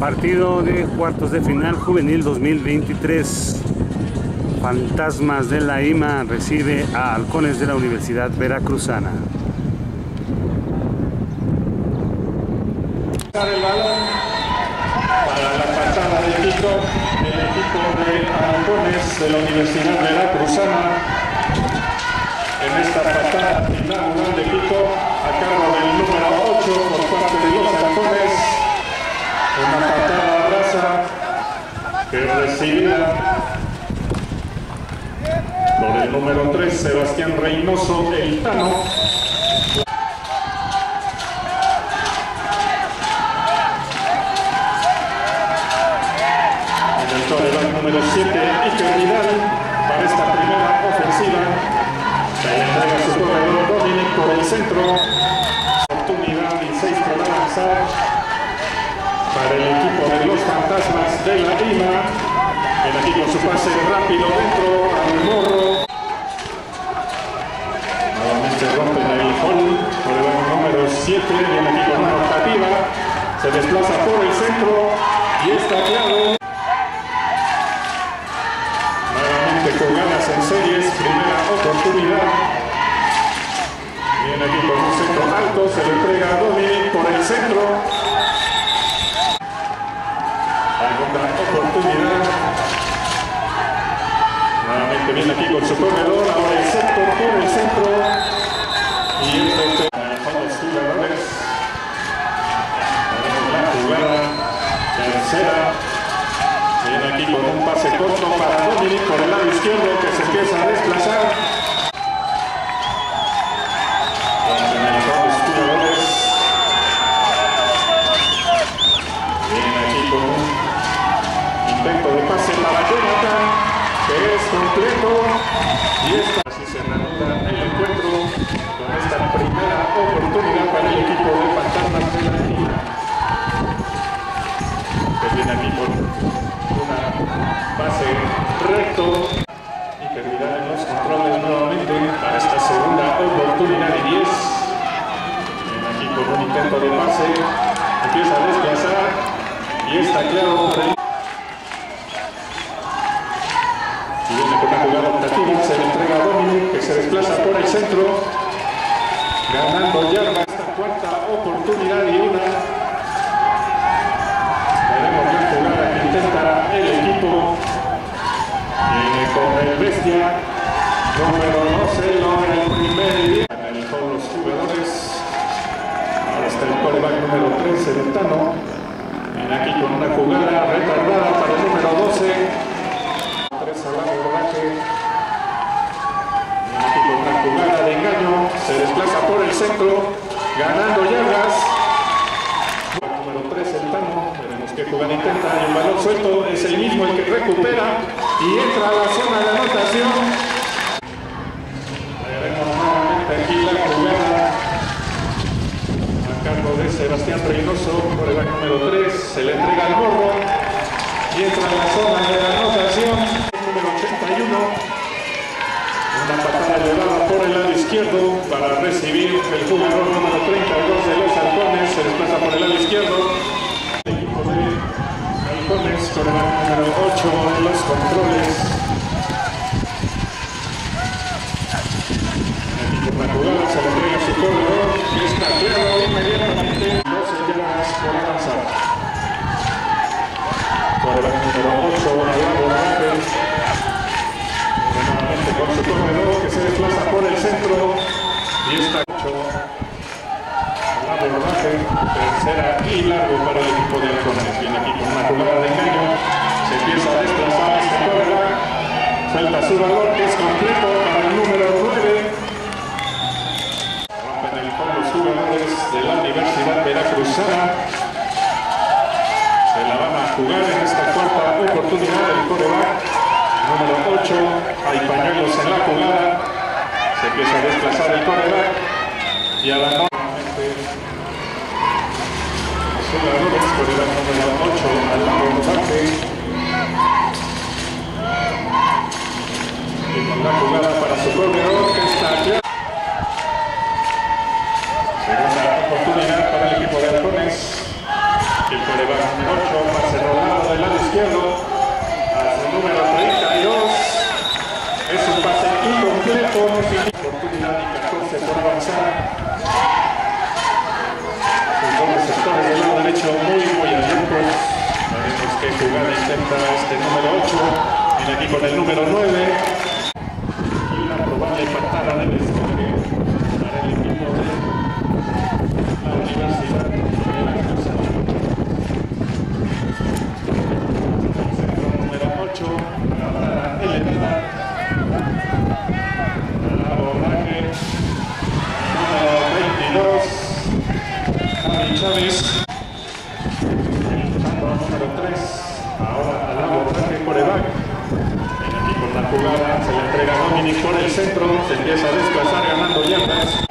Partido de cuartos de final juvenil 2023. Fantasmas de la IMA recibe a Halcones de la Universidad Veracruzana. el balón para la patada de Quito, el equipo de Halcones de la Universidad Veracruzana. En esta patada inaugural de Quito, a cargo del número 8 por parte de los Halcones. Una patada brasa que recibida por el número 3, Sebastián Reynoso, el Tano. El número 7, Iker Vidal, para esta primera ofensiva. Se entrega su corredor Dominic por el centro. Oportunidad y 6 para avanzar para el equipo de los fantasmas de la Lima. El aquí con su pase rápido dentro al morro. Nuevamente rompen el hall por el número 7. Viene aquí con una rotativa. Se desplaza por el centro y está claro. Nuevamente jugadas en series. Primera oportunidad. Viene aquí con un centro alto. Se le entrega a Dominic por el centro. Segunda oportunidad. Nuevamente viene aquí con su corredor. Ahora el centro por el centro. Y son los jugadores. Tenemos la jugada. Tercera. Viene aquí con un pase corto para Dominic por el lado izquierdo que se empieza a desplazar. Es completo. Y esta así se reanuda el encuentro con esta primera oportunidad para el equipo de Fantasmas de la Liga. Que viene aquí con una base recto y en los controles nuevamente para esta segunda oportunidad de 10. Viene aquí con un intento de pase, empieza a desplazar y está claro con una jugada optativa, se le entrega a Dominic, que se desplaza por el centro, ganando yarda esta cuarta oportunidad y una. Veremos la jugada que intenta el equipo. Viene con el bestia, número 12, lo en el primer diez. Analizó los jugadores. Ahora está el coreback número 13, el Tano. Viene aquí con una jugada retardada para el número 12 tres al con una jugada de engaño. Se desplaza por el centro, ganando yardas. Número 3, el Tano. Veremos qué jugada intenta. Y el balón suelto es el mismo el que recupera y entra a la zona de anotación. Veremos nuevamente aquí la jugada a cargo de Sebastián Reynoso por el número 3. Se le entrega al morro y entra en la zona de anotación número 81. Una patada llevada por el lado izquierdo para recibir el jugador número 32 de los halcones. Se desplaza por el lado izquierdo. El equipo de halcones con el número 8 en los controles. Aquí por la jugada se le entrega su corredor y está claro inmediatamente 12 yardas por avanzar. Por el número 8 al abordaje nuevamente con su corredor que se desplaza por el centro y está hecho al abordaje, tercera y largo para el equipo de Halcones. Viene aquí con una jugada de engaño, se empieza a desplazar este corredor, suelta su valor es completo para el número 9. Rompen el fondo los jugadores de la Universidad Veracruzana. Se la van a jugar en esta cuarta oportunidad del coreback número 8, hay pañuelos en la jugada, se empieza a desplazar el corredor y los jugadores por el número 8 al abordaje y con la jugada para su corredor que está allá. Segunda oportunidad para el equipo de Halcones. El número 8, pase rodado del lado izquierdo a su número 32. Incompleto, no sin oportunidad y 14 por avanzar. Sus dobles sectores del lado derecho muy, muy abiertos. Veremos qué jugada intenta este número 8. Viene aquí con el número 9 y una probable patada de despeje para el equipo de la Universidad de. Centro número 8, patada elevada. Al abordaje número 22, Javi Chávez. Centro número 3, ahora al abordaje coreback aquí con la jugada, se le entrega a Dominic por el centro, se empieza a desplazar ganando yardas.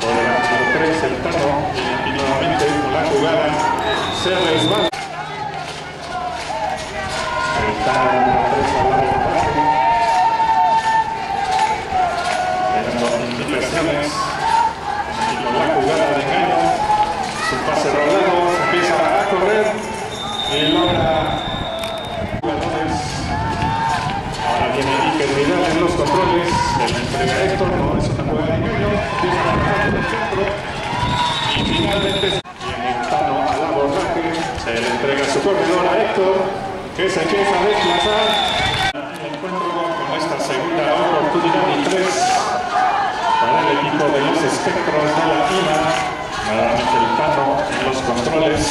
El número 3, el Tano, viene aquí nuevamente con la jugada, se resbala. El Tano número 3 al indicaciones. La jugada de engaño, su pase rodado, empieza a correr. Y logra jugadores. Ahora viene Iker Vidal en los controles. Se le entrega Héctor. No es una jugada de engaño. Empieza a bajar el centro. Y finalmente viene Tano al abordaje. Se le entrega su corredor a Héctor. Que se empieza a desplazar. El encuentro con esta segunda oportunidad y tres para el equipo de los espectros de la IMA. Nuevamente el Tano en los controles.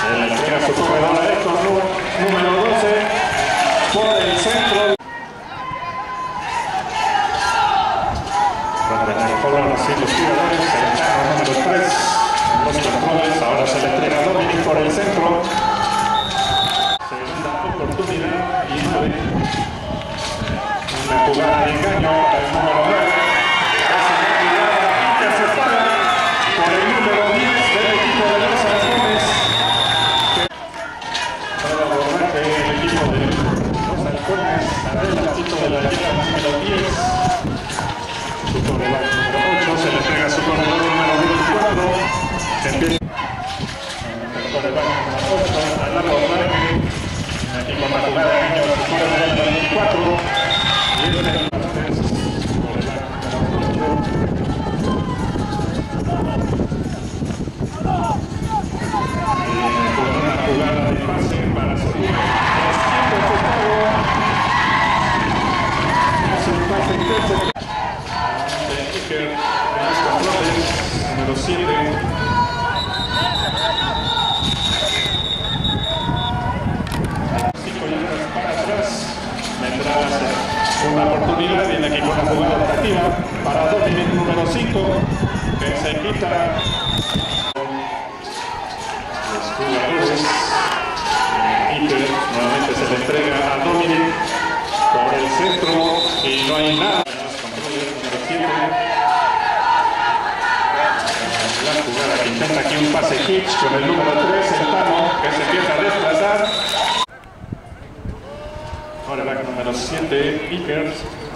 Se le entrega su corredor a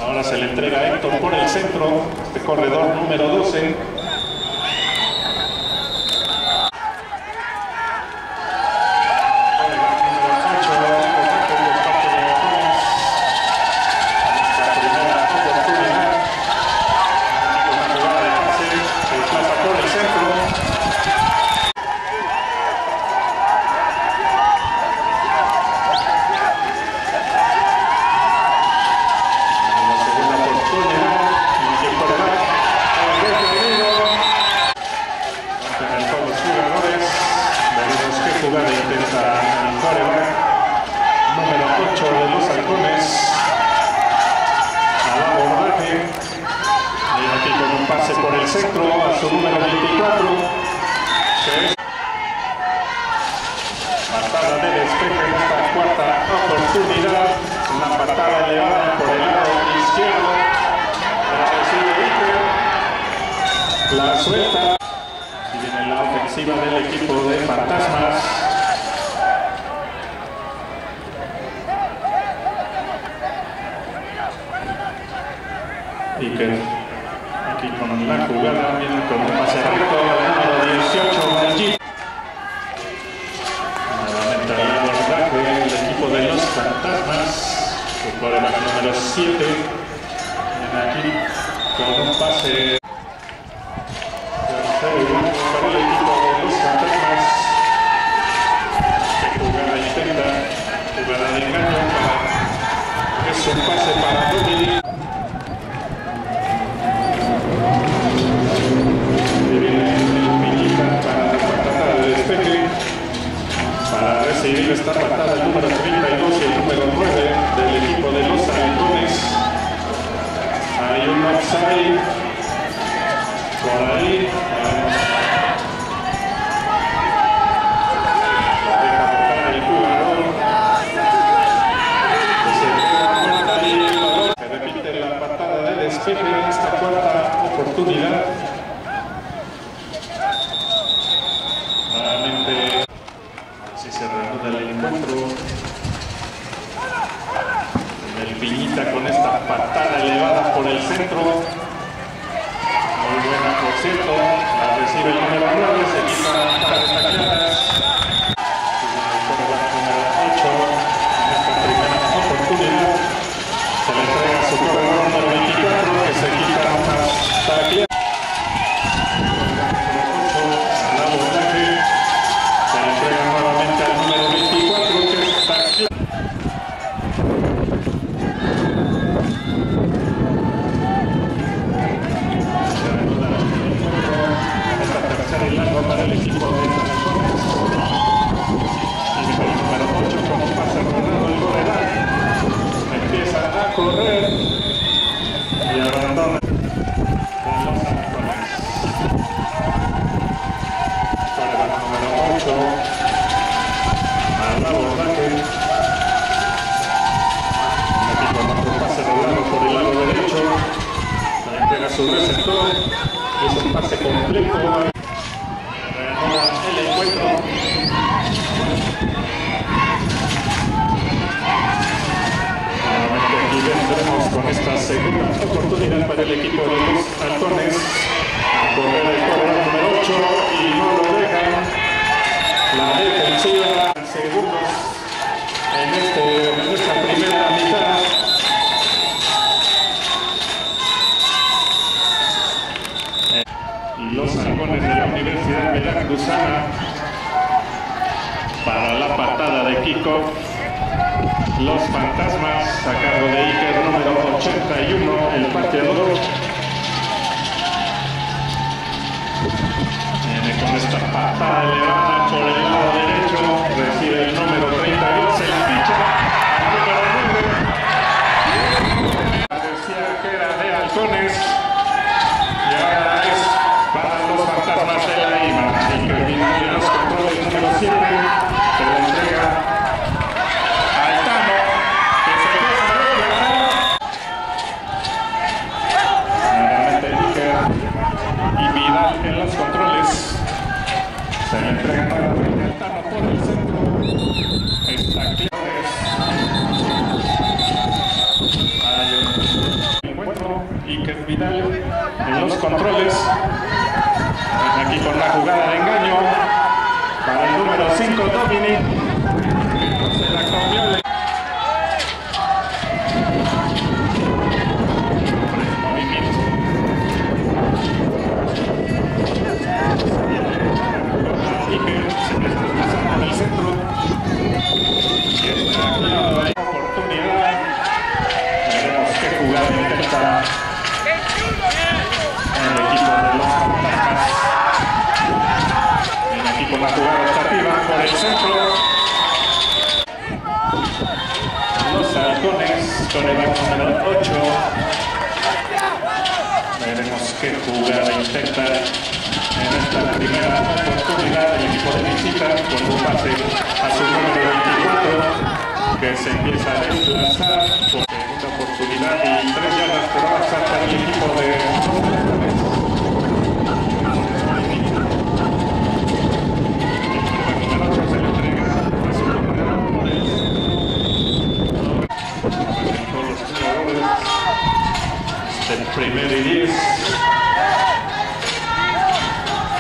Ahora se le entrega a Héctor por el centro, este corredor número 12. Centro a su número 24 que es patada de despeje en esta cuarta oportunidad. Una patada elevada por el lado izquierdo. La recibe la suelta. Y viene la ofensiva del equipo de Fantasmas. Iker la jugada con un pase recto al número 18, Nuevamente al el equipo de los fantasmas. Su número 7. Aquí con un pase Piñita con esta patada elevada por el centro. Muy buena, por cierto. La recibe el número 9, se quita las claras. Thank you. Los fantasmas a cargo de Iker número 81, el partido pateador. Viene con esta patada elevada por el lado de controles. Aquí con la jugada de engaño para el número 5, Dominic. Se la cambió. Al centro. Veremos qué jugada intenta en esta primera oportunidad. El equipo de visita con un pase a su número 24 que se empieza a desplazar por segunda oportunidad y tres yardas por avanzar también Primero y diez.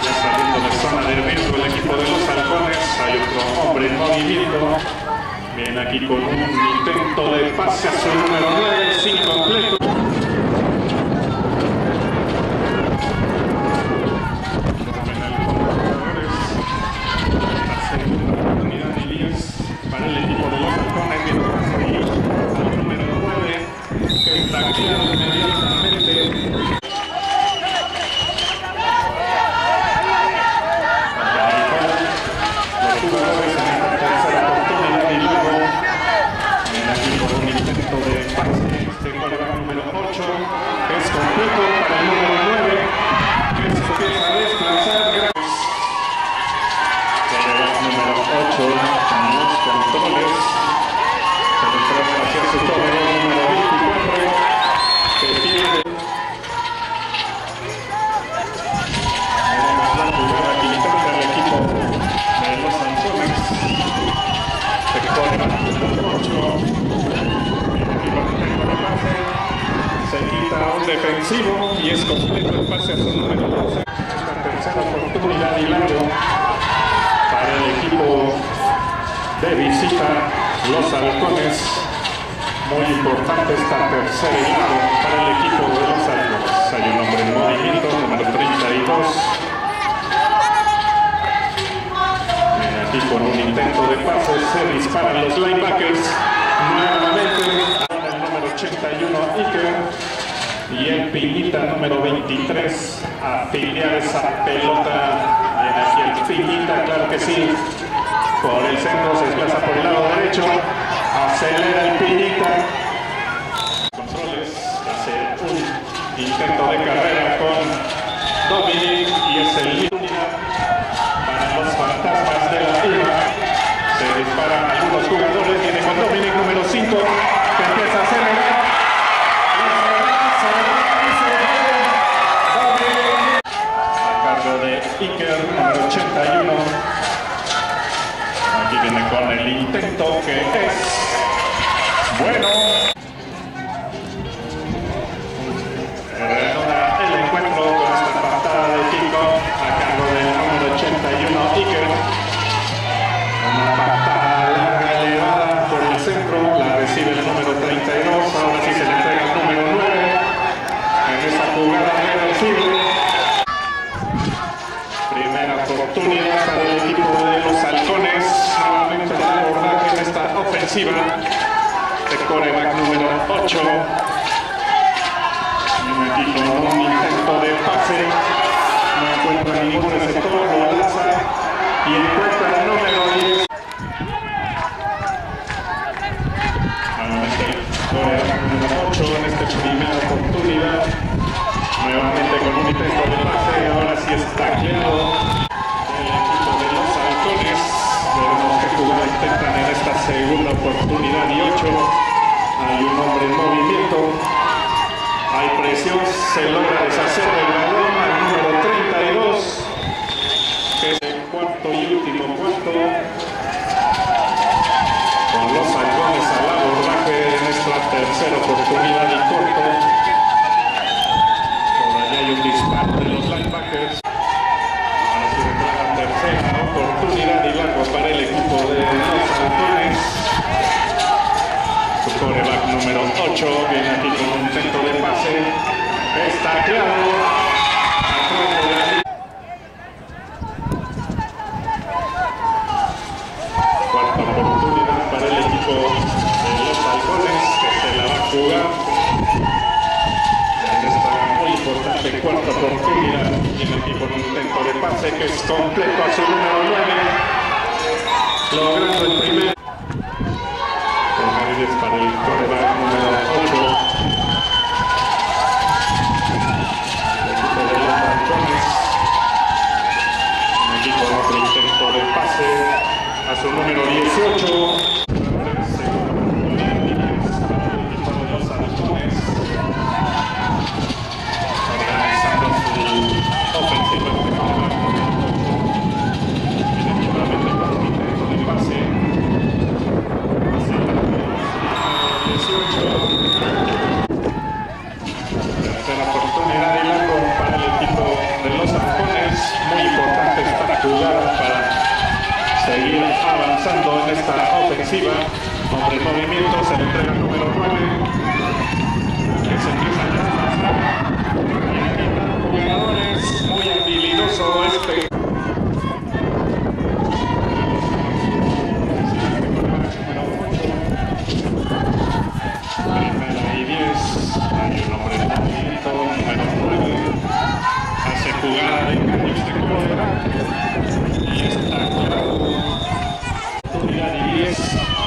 Ya saliendo de zona de riesgo el equipo de los halcones. Hay otro hombre en movimiento. Viene aquí con un intento de pase a su número 9, sin completo. Es completo el pase a su número 12. Esta tercera oportunidad y largo para el equipo de visita, los halcones. Muy importante esta tercera y largo para el equipo de los halcones. Hay un hombre en movimiento, número 32. Bien, aquí con un intento de pase se disparan los linebackers. Nuevamente el número 81 Iker y el Piñita número 23 a afiliar esa pelota. Bien, aquí el Piñita, claro que sí. Por el centro se desplaza por el lado derecho. Acelera el Piñita. Controles. Hace un intento de carrera con Dominic y es el unidad para los fantasmas de la IVA. Se disparan algunos jugadores. Viene con Dominic número 5 que empieza a. Y Con los halcones al abordaje en esta tercera oportunidad y corto. Por allá hay un disparo de los linebackers. La tercera oportunidad y largo para el equipo de los halcones. Su coreback número 8 viene aquí con un intento de pase. Está claro. Atrás de la línea. Cuarta oportunidad para el equipo de los halcones que se la va a jugar. En esta muy importante cuarta oportunidad viene aquí con un intento de pase que es completo a su número 9. Logrando el primer. Rodríguez para el coreback número 8. El equipo de los halcones. Aquí con otro intento de pase a su número 18. Yes!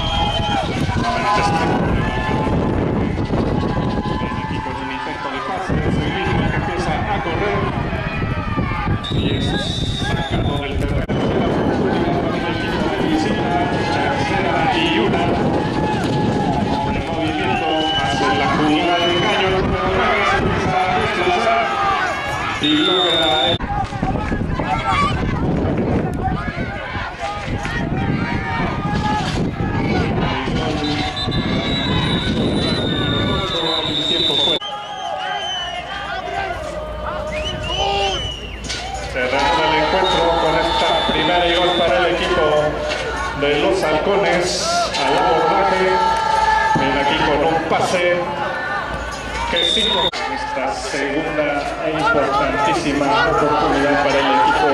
segunda e importantísima oportunidad para el equipo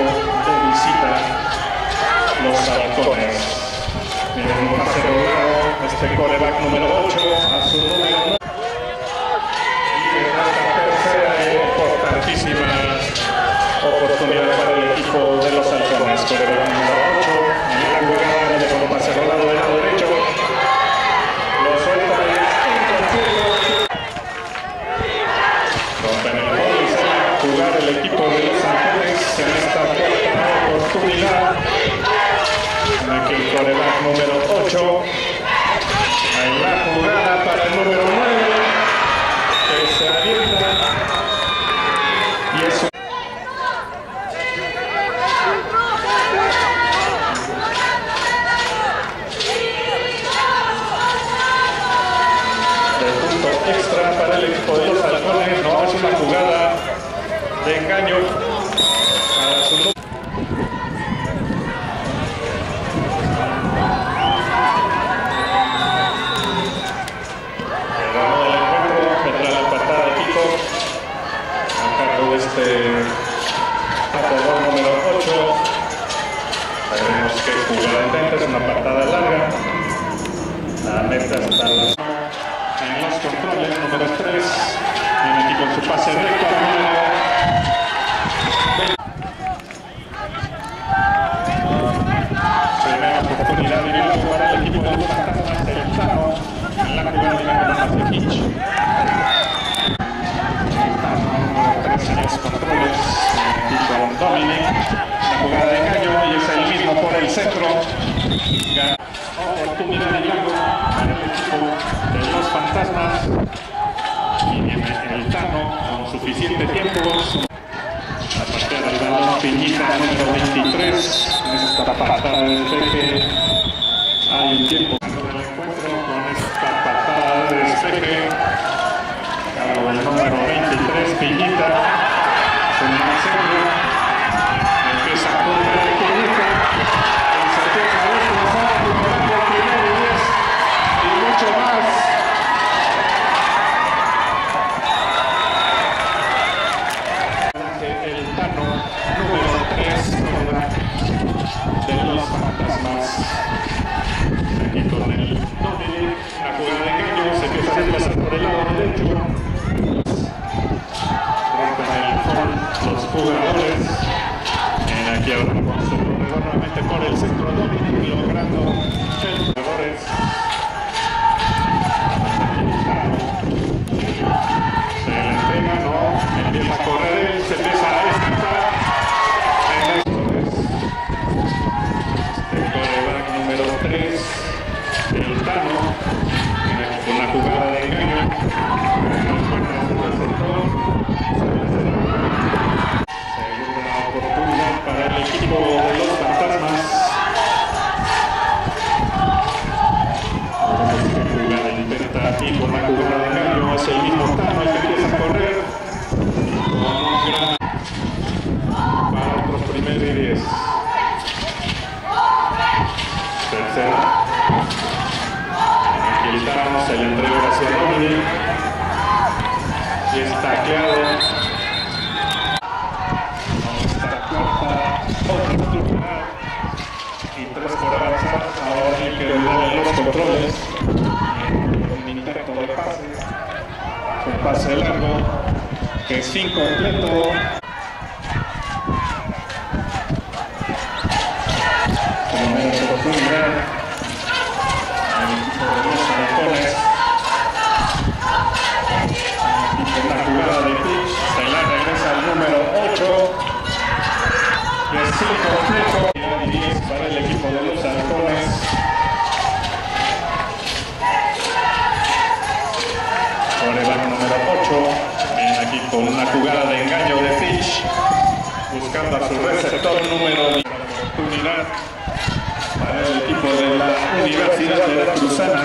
de visita, los Aracones. Miren, un pase de este coreback número 8 a su número 9. Y la tercera e importantísima oportunidad para el equipo de los Halcones, Коняев. Thank you. Pase largo que es incompleto. Primera oportunidad. El equipo de los halcones. Y con la jugada de pitch, se la regresa al número 8. Que es incompleto. Con una jugada de engaño de pitch. Buscando a su receptor número 10. Oportunidad para el equipo de la Universidad de Veracruzana.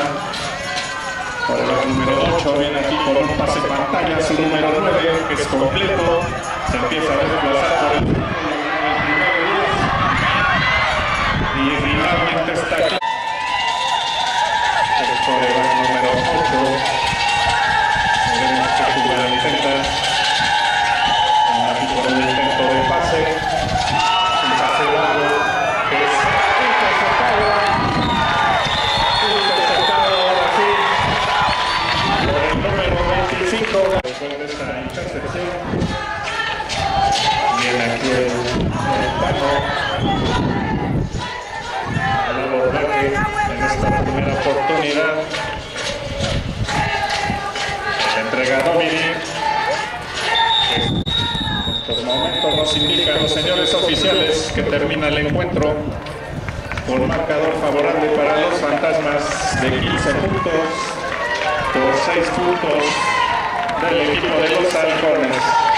Coreback número 8 viene aquí con un pase pantalla, su número 9, que es completo. Se empieza a desplazar por el y finalmente está aquí. El número 8. Veremos qué jugada intenta. Entrega Dominic. Por momentos nos indican los señores oficiales que termina el encuentro con marcador favorable para los fantasmas de 15 puntos por 6 puntos del equipo de los halcones.